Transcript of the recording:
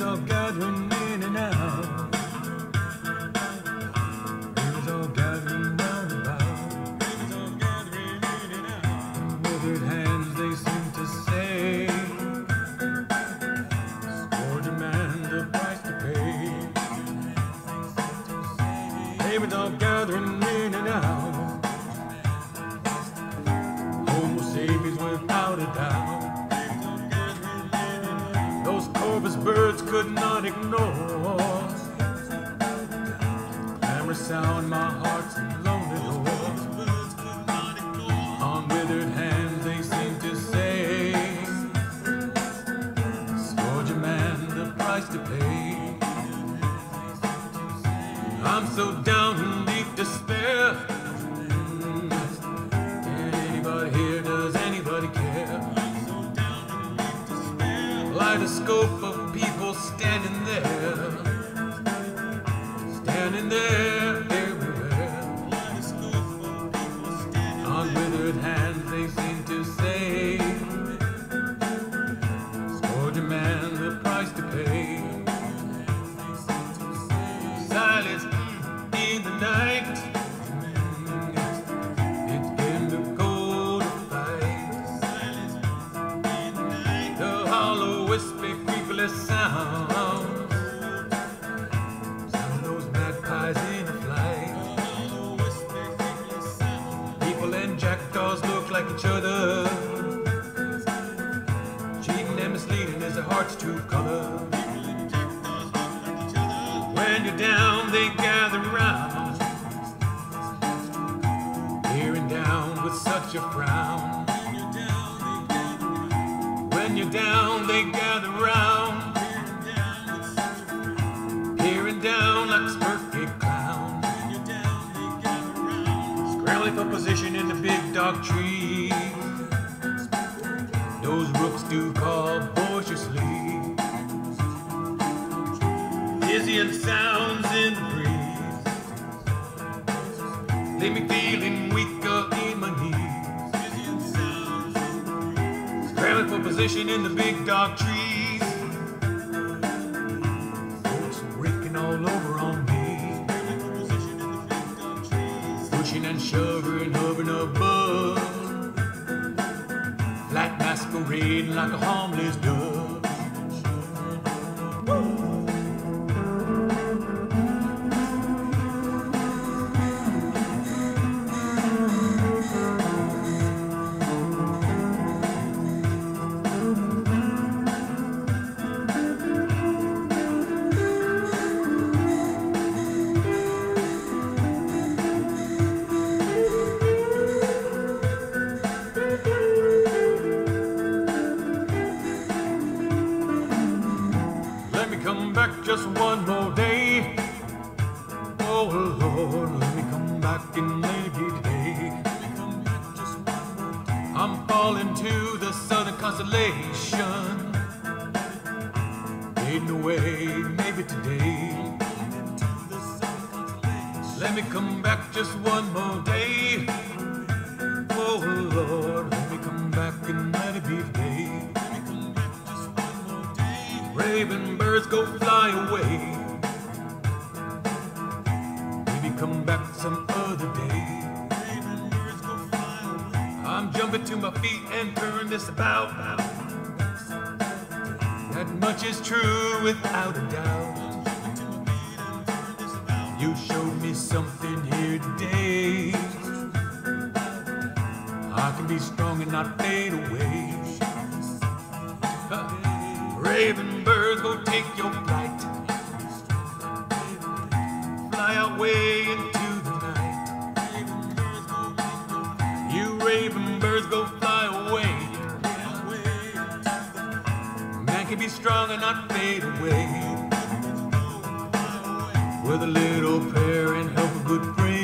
All gathering not ignore. Clamor sound my heart's lonely door. On withered hands they seem to say, Scourge a man the price to pay. I'm so down in deep despair. Anybody here? Does anybody care? Kaleidoscope of people heart's true color. When you're down, they gather round. Peering down with such a frown. When you're down, they gather round. Peering down like a perfect clown. Scrambling for position in the big dark tree. Those rooks do call Dizzying sounds in the breeze. Leave me feeling weaker in my knees. Scrambling for position in the big dark trees. Folks raking all over on me. Pushing and shoving, hovering above. Flat masquerading like a harmless dove. Just one more day. Oh Lord, let me come back and maybe today. I'm falling to the southern constellation. Fading away, maybe today. Let me come back just one more day. Oh Lord, let me come back and let Raven birds go fly away. Maybe come back some other day. I'm jumping to my feet and turn this about. That much is true without a doubt. You showed me something here today. I can be strong and not fade away. Raven birds go take your flight. Fly away into the night. You raven birds go fly away. Man can be strong and not fade away. With a little prayer and help a good friend.